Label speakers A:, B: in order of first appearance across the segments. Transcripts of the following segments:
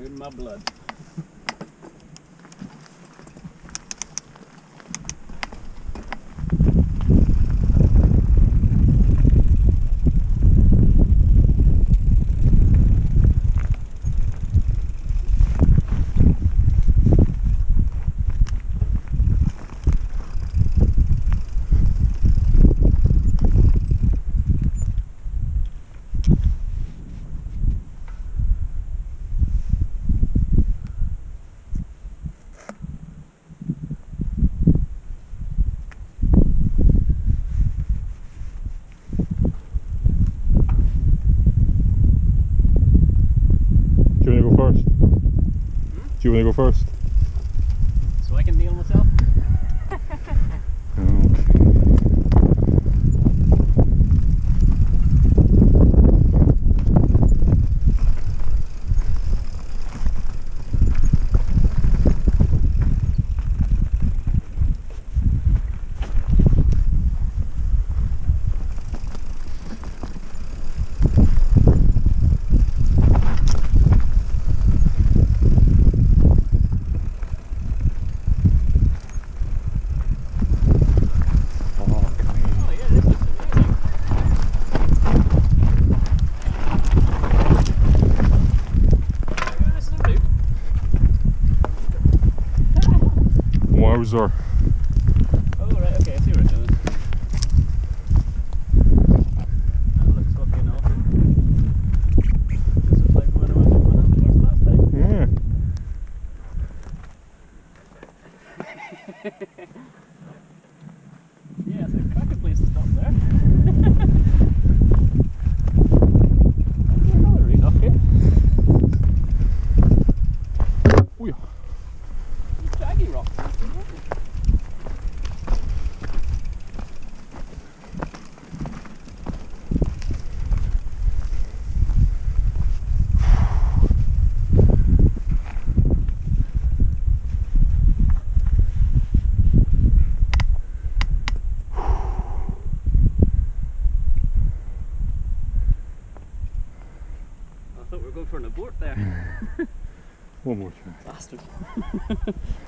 A: in my blood.
B: you want to go first? Обзор. Vormutschwein. Warst du.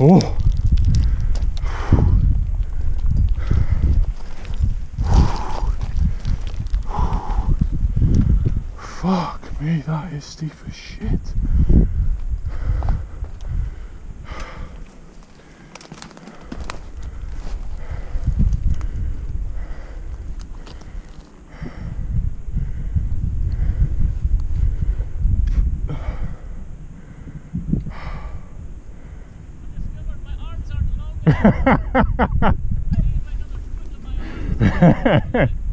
B: Oh. Fuck me, that is steep as shit.
A: Oh,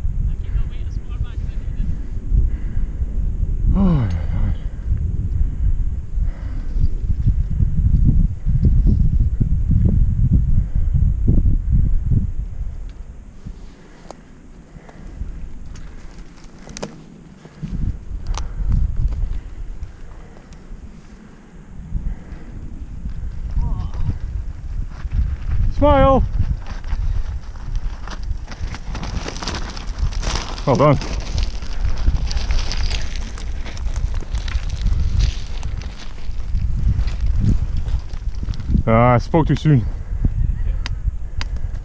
A: Smile. Well done. Ah, I spoke too soon.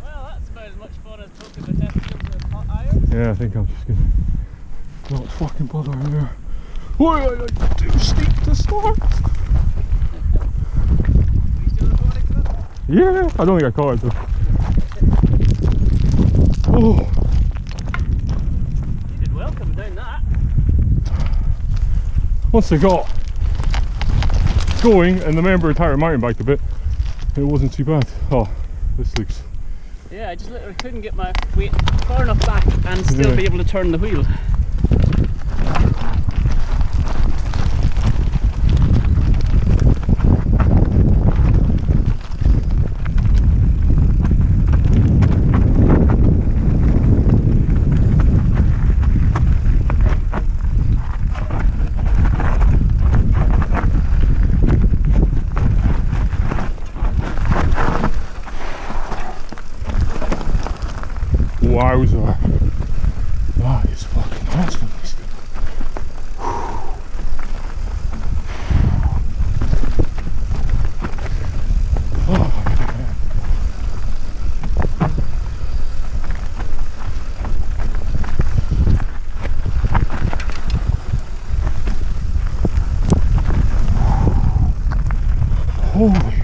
B: Well, that's about as much fun as poking the testicles with hot irons.
A: Yeah, I think I'm just gonna not fucking bother here. Why I too steep to start.
B: Are you still recording for that?
A: Yeah, I don't think I caught it though. Oh,
B: You did well coming down that.
A: once I got going and the member entire mountain biked a bit, it wasn't too bad. Oh, this looks
B: Yeah, I just literally couldn't get my weight far enough back and still
A: Yeah.
B: be able to turn the wheel.
A: wowzer. That is fucking awesome. Holy fuck.